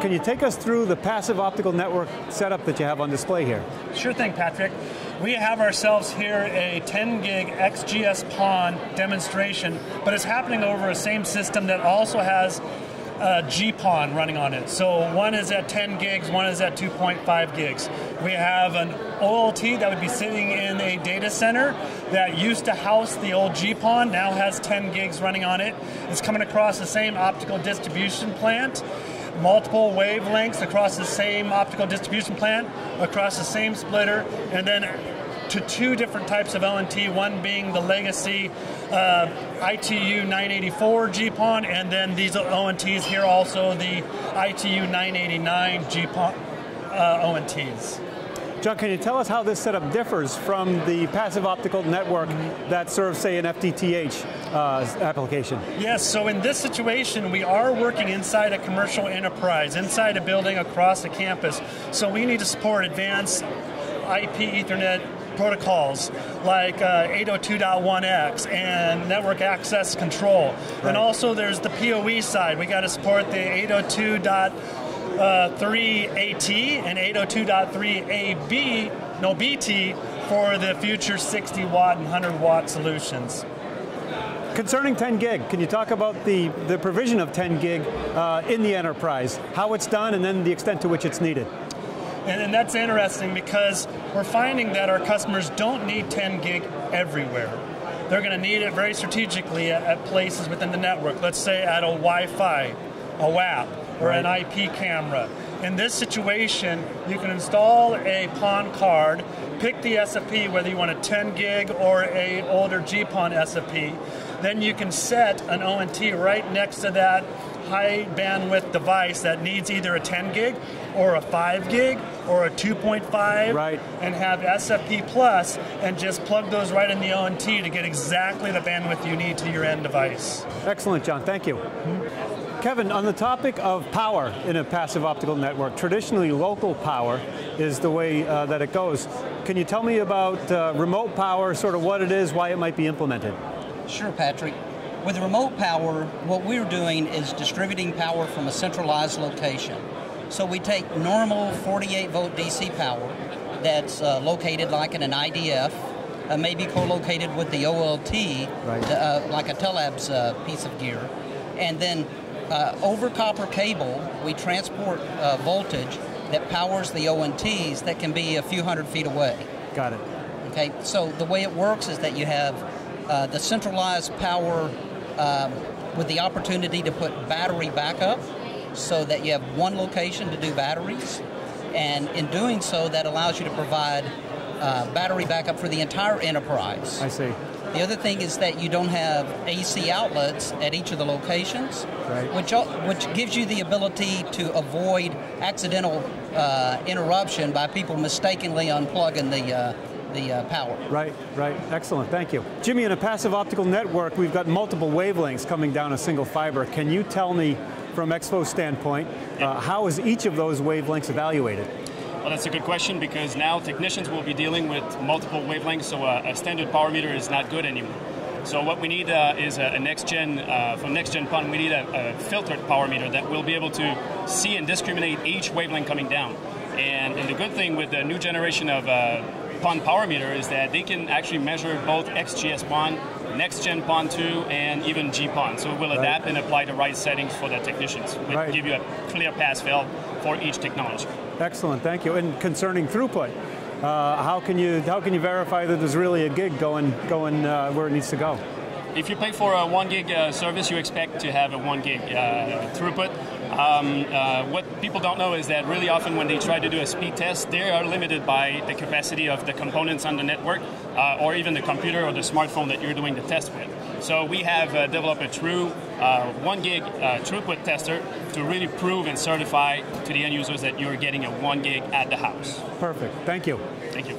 Can you take us through the passive optical network setup that you have on display here? Sure thing, Patrick. We have ourselves here a 10 gig XGS PON demonstration, but it's happening over a same system that also has a GPON running on it. So one is at 10 gigs, one is at 2.5 gigs. We have an OLT that would be sitting in a data center that used to house the old GPON, now has 10 gigs running on it. It's coming across the same optical distribution plant multiple wavelengths across the same optical distribution plant, across the same splitter, and then to two different types of ONT, one being the legacy uh, ITU 984 GPON, and then these ONTs here also the ITU 989 GPON uh, ONTs. John, can you tell us how this setup differs from the passive optical network that serves, say, an FTTH uh, application? Yes, so in this situation, we are working inside a commercial enterprise, inside a building across a campus. So we need to support advanced IP Ethernet protocols like uh, 802.1x and network access control. Right. And also there's the PoE side. We got to support the 802.3AT and 802.3AB, no BT, for the future 60 watt and 100 watt solutions. Concerning 10 gig, can you talk about the, the provision of 10 gig uh, in the enterprise, how it's done, and then the extent to which it's needed? And, and that's interesting because we're finding that our customers don't need 10 gig everywhere. They're going to need it very strategically at, at, places within the network. Let's say at a Wi-Fi, a WAP, or right. an IP camera. In this situation, you can install a PON card, pick the SFP, whether you want a 10 gig or a older GPON SFP. Then you can set an ONT right next to that high bandwidth device that needs either a 10 gig or a 5 gig or a 2.5 right. and have SFP plus and just plug those right in the ONT to get exactly the bandwidth you need to your end device. Excellent, John. Thank you. Mm-hmm. Kevin, on the topic of power in a passive optical network, traditionally local power is the way uh, that it goes. Can you tell me about uh, remote power, sort of what it is, why it might be implemented? Sure, Patrick. With remote power, what we're doing is distributing power from a centralized location. So we take normal 48 volt DC power that's uh, located like in an IDF, uh, maybe co-located with the OLT, right. uh, like a Tellabs uh, piece of gear, and then uh, over copper cable we transport uh, voltage that powers the ONTs that can be a few hundred feet away. Got it. Okay, so the way it works is that you have the centralized power um, with the opportunity to put battery backup so that you have one location to do batteries. And in doing so, that allows you to provide uh, battery backup for the entire enterprise. I see. The other thing is that you don't have AC outlets at each of the locations, right. which which gives you the ability to avoid accidental uh, interruption by people mistakenly unplugging the uh, the uh, power. Right, right, excellent, thank you. Jimmy, in a passive optical network, we've got multiple wavelengths coming down a single fiber. Can you tell me, from Exfo's standpoint, uh, how is each of those wavelengths evaluated? Well, that's a good question because now technicians will be dealing with multiple wavelengths, so a, a standard power meter is not good anymore. So what we need uh, is a, a, next gen, uh, from next gen PON, we need a, a, filtered power meter that will be able to see and discriminate each wavelength coming down. And, and the good thing with the new generation of uh, PON power meter is that they can actually measure both XGS PON, next gen PON 2, and even GPON. So we'll adapt and apply the right settings for the technicians. It right. give you a clear pass fail for each technology. Excellent, thank you. And concerning throughput, uh, how can you how can you verify that there's really a gig going going uh, where it needs to go? If you pay for a one gig uh, service, you expect to have a one gig uh, throughput. Um, uh, what people don't know is that really often when they try to do a speed test, they are limited by the capacity of the components on the network uh, or even the computer or the smartphone that you're doing the test with. So we have uh, developed a true uh, one gig uh, throughput tester to really prove and certify to the end users that you're getting a one gig at the house. Perfect. Thank you. Thank you.